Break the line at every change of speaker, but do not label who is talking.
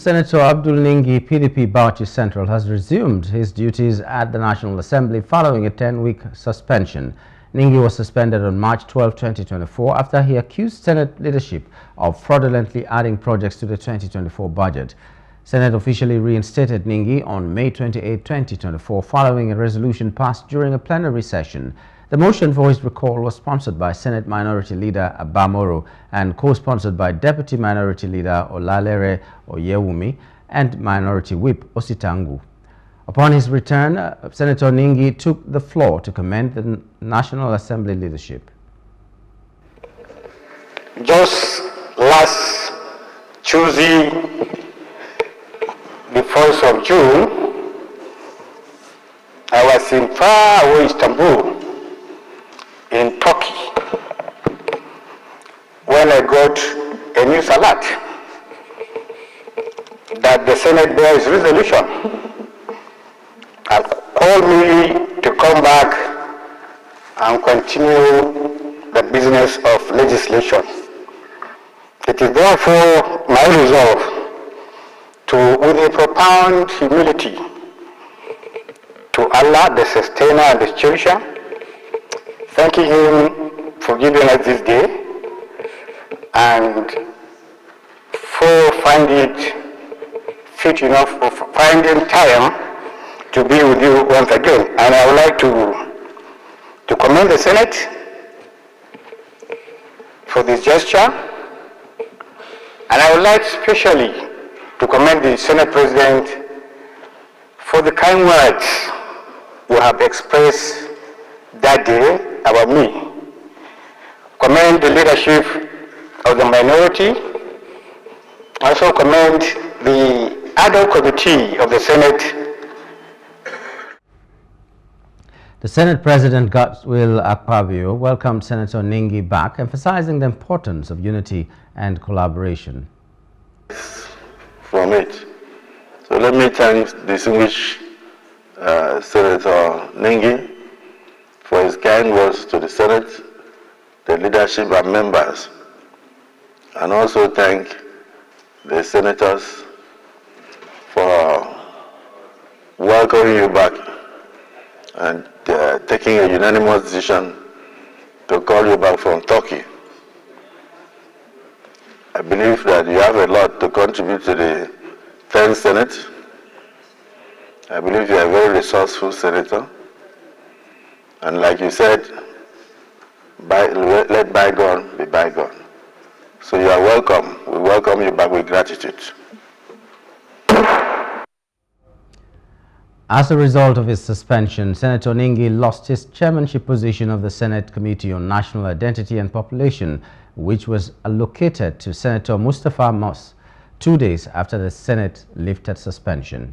Senator Abdul Ningi, PDP Bauchi Central, has resumed his duties at the National Assembly following a 10-week suspension. Ningi was suspended on March 12, 2024 after he accused Senate leadership of fraudulently adding projects to the 2024 budget. Senate officially reinstated Ningi on May 28, 2024 following a resolution passed during a plenary session. The motion for his recall was sponsored by Senate Minority Leader Abba Moro and co-sponsored by Deputy Minority Leader Olalere Oyewunmi and Minority Whip Osita Ngwu. Upon his return, uh, Senator Ningi took the floor to commend the National Assembly leadership.
Just last Tuesday, the 1st of June, I was in far away Istanbul in Turkey when I a news alert that the Senate bears resolution and called me to come back and continue the business of legislation. It is therefore my resolve to, with a profound humility, to Allah, the sustainer and the cherisher, thanking him for giving us this day and for finding it fit enough, for finding time to be with you once again. And I would like to, to commend the Senate for this gesture. And I would like especially to commend the Senate President for the kind words you have expressed that day about me. Commend the leadership of the minority. I also commend the adult committee of the Senate.
The Senate President Godswill Akpabio welcomed Senator Ningi back, emphasizing the importance of unity and collaboration.
From it. So let me thank distinguished uh, Senator Ningi for his kind words to the Senate, the leadership and members, and also thank the senators for welcoming you back and uh, taking a unanimous decision to call you back from Turkey. I believe that you have a lot to contribute to the 10th Senate. I believe you are a very resourceful senator. And like you said, by, let bygone be bygone. So you are welcome. We welcome you back with gratitude.
As a result of his suspension, Senator Ningi lost his chairmanship position of the Senate Committee on National Identity and Population, which was allocated to Senator Mustafa Moss two days after the Senate lifted suspension.